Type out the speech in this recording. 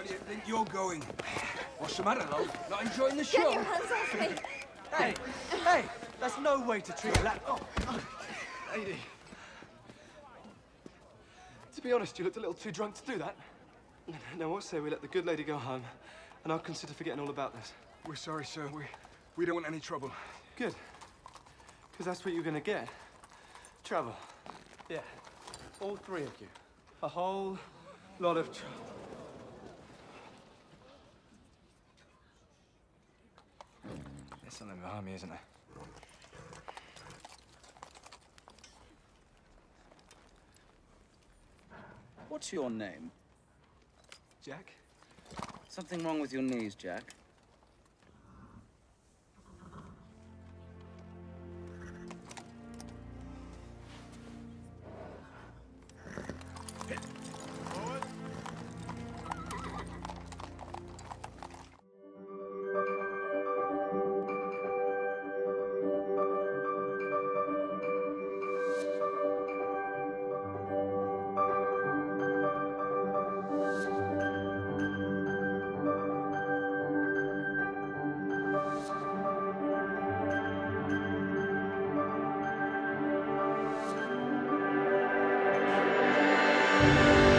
Where do you think you're going? What's the matter, love? Not enjoying the show? Get show? your hands off me! Hey, hey, that's no way to treat a lad. Oh, oh, Lady. To be honest, you looked a little too drunk to do that. Now, what say we let the good lady go home, and I'll consider forgetting all about this. We're sorry, sir. We, we don't want any trouble. Good. Because that's what you're gonna get. Trouble. Yeah. All three of you. A whole lot of trouble. There's something behind me, isn't there? What's your name? Jack? Something wrong with your knees, Jack? Bye.